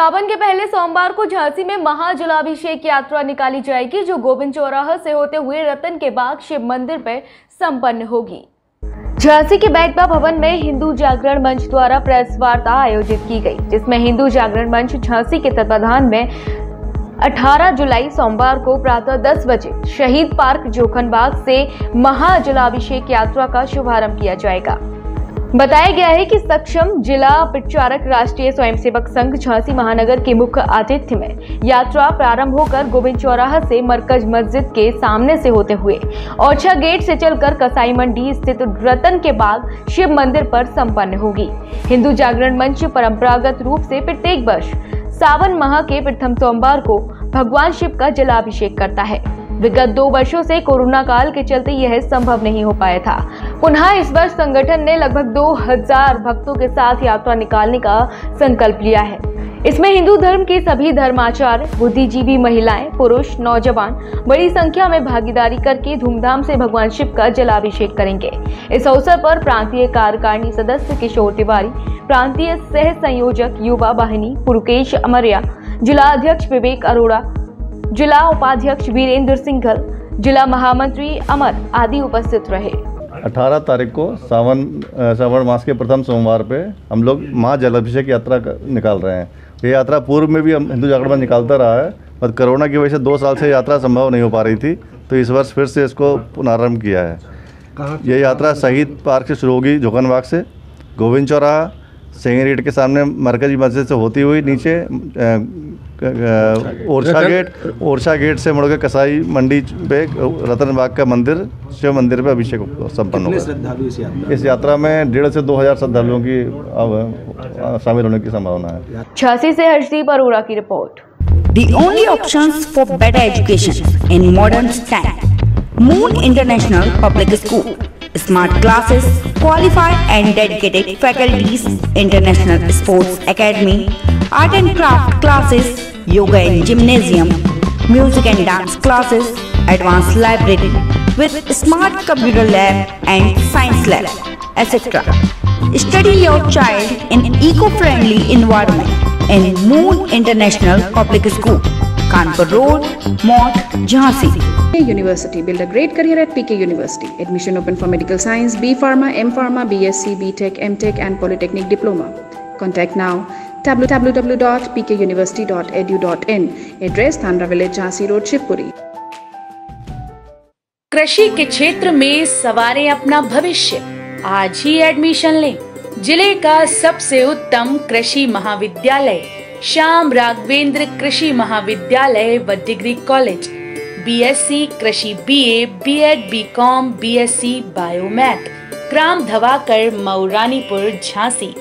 सावन के पहले सोमवार को झांसी में महाजलाभिषेक यात्रा निकाली जाएगी, जो गोविंद चौराहा से होते हुए रतन के बाग शिव मंदिर पर संपन्न होगी। झांसी के बैठबा भवन में हिंदू जागरण मंच द्वारा प्रेस वार्ता आयोजित की गई, जिसमें हिंदू जागरण मंच झांसी के तत्वाधान में 18 जुलाई सोमवार को प्रातः 10 बजे शहीद पार्क जोखनबाग से महाजलाभिषेक यात्रा का शुभारंभ किया जाएगा। बताया गया है कि सक्षम जिला प्रचारक राष्ट्रीय स्वयंसेवक संघ झांसी महानगर के मुख्य आतिथ्य में यात्रा प्रारंभ होकर गोविंद चौराहा से मरकज मस्जिद के सामने से होते हुए औरछा गेट से चलकर कसाई मंडी स्थित रतन के बाग शिव मंदिर पर संपन्न होगी। हिंदू जागरण मंच परंपरागत रूप से प्रत्येक वर्ष सावन माह के प्रथम सोमवार को भगवान शिव का जलाभिषेक करता है। विगत दो वर्षों से कोरोना काल के चलते यह संभव नहीं हो पाया था। पुनः इस वर्ष संगठन ने लगभग 2000 भक्तों के साथ यात्रा निकालने का संकल्प लिया है। इसमें हिंदू धर्म के सभी धर्माचार्य, बुद्धिजीवी महिलाएँ, पुरुष, नौजवान बड़ी संख्या में भागीदारी करके धूमधाम से भगवान शिव का जलाभिषेक करेंगे। इस अवसर पर प्रांतीय कार्यकारिणी सदस्य किशोर तिवारी, प्रांतीय सह संयोजक युवा वाहिनी पुरुकेश अमरिया, जिला अध्यक्ष विवेक अरोड़ा, जिला उपाध्यक्ष वीरेंद्र सिंघल, जिला महामंत्री अमर आदि उपस्थित रहे। 18 तारीख को सावन श्रावण मास के प्रथम सोमवार पे हम लोग महा जलाभिषेक यात्रा निकाल रहे हैं। ये यात्रा पूर्व में भी हम हिंदू जागरण में निकालता रहा है पर कोरोना की वजह से दो साल से यात्रा संभव नहीं हो पा रही थी तो इस वर्ष फिर से इसको पुनरारंभ किया है। ये यात्रा शहीद पार्क से शुरू होगी जोगनबाग से। गोविंद चौराहा सेंगे गेट के सामने मरकजी मस्जिद से होती हुई नीचे ओरछा गेट ओरछा गेट से मुड़ के कसाई मंडी पे रतन बाग का मंदिर शिव मंदिर पे अभिषेक संपन्न होगा इस यात्रा इस यात्रा में डेढ़ से दो हज़ार श्रद्धालुओं की शामिल होने की संभावना है झांसी से हर्षदीप अरोड़ा की report The only options for better education in modern time. Moon International Public School. Smart classes, qualified and dedicated faculties, international sports academy, art and craft classes, yoga and gymnasium, music and dance classes, advanced library with smart computer lab and science lab, etc. Study your child in eco-friendly environment in Moon International Public School, Kanpur road मौत Jhansi. University build a great career at PK university admission open for medical science B pharma M pharma B S C B tech M tech and polytechnic diploma contact now in address Thanra village Jhansi road Shivpuri कृषि के क्षेत्र में सवारे अपना भविष्य। आज ही admission लें। ज़िले का सबसे उत्तम कृषि महाविद्यालय। श्याम राघवेंद्र कृषि महाविद्यालय व डिग्री कॉलेज बीएससी कृषि BA, BEd, BCom, BSc biomath ग्राम धवाकर मऊरानीपुर झांसी।